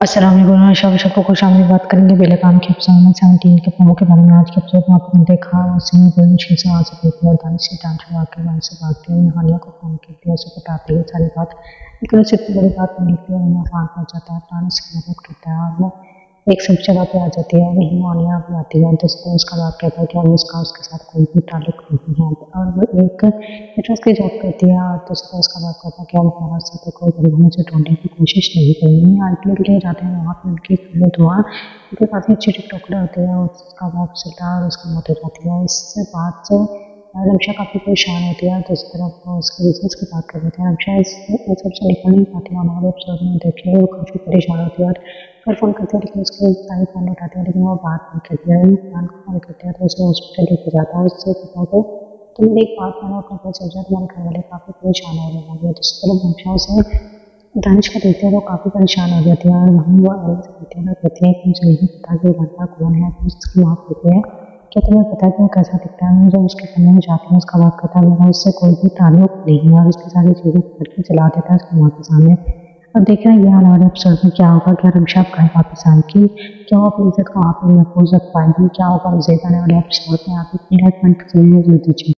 अस्सलाम वालेकुम शाबाश को खुश आमदी बात करेंगे। बेलकाम के में सेवनटीन के प्रोमो के बारे में आज के अफसर में आपने देखा उसने कोई मुश्किल से वहाँ से देखी और दानी से डांस वाकई वहाँ से भागती है। हानिया को फ़ोन की थी उसे बताती है सारी बात। लेकिन उससे इतनी बड़ी बात लिखती है उन्हें आसान पहुँच जाता है दानिश की मदद करता है। और वो एक सब जगह पे आ जाती है, वहीं मोनिया भी आती है दोस्तों उसका बात कहता है कि अब उसका उसके साथ कोई भी ताल्लुक नहीं है। और वो एक एड्रेस की जॉब करती है और दोस्तों उसका बात कहता है कि अब हमारा साथ कोई बड़ी मुझे ढूँढने की कोशिश नहीं करनी आंटी लिए जाते हैं, वहाँ पर उनकी खरीद हुआ। उनके काफ़ी अच्छी टिकटॉकड़े होते हैं, उसका बाप चलता है और उसकी मौत हो जाती है। इससे बात से रमशा काफ़ी परेशान होती है तो इस तरफ़ उसके बिज़नेस की बात कर रहे थे। रमशा इस सबसे निकल नहीं पाती है, हमारे एपिसोड में देखेंगे वो काफ़ी परेशान होती है। और फिर फ़ोन करते हैं, लेकिन उसके सारी फ़ोन उठाते हैं, लेकिन वो बात नहीं करती है खान को फ़ोन करते हैं तो उसे हॉस्पिटल लेके जाता है, उससे कहता है तो मेरी एक बात मानो अपना पता चल जाए तुम्हारे घर वाले काफ़ी परेशान हो रहे हैं तो इस तरफ़ रमशा उसे दानिश का देखते हैं, वो काफ़ी परेशान हो जाती है, और वहीं वो एल से हैं, कहते कि मुझे नहीं पता कि लड़का कौन है तो उसकी माँ कहती है क्या तुम्हें पता है कि वो कैसा दिखता है? जब उसके कमरे में जाती हूँ, उसका बात करता है, मेरा उससे कोई भी ताल्लुक नहीं है और उसकी सारी चीज़ें करके चला देता है उसकी माँ के सामने। अब देख रहे हैं अफसर में क्या होगा क्या रमशा घर वापस आएगी क्या वो अपनी इज़्ज़त को पर महफूज रख पाएगी? क्या होगा? मुझे आने वाले अफसर में आप इतनी रेकमेंड दीजिए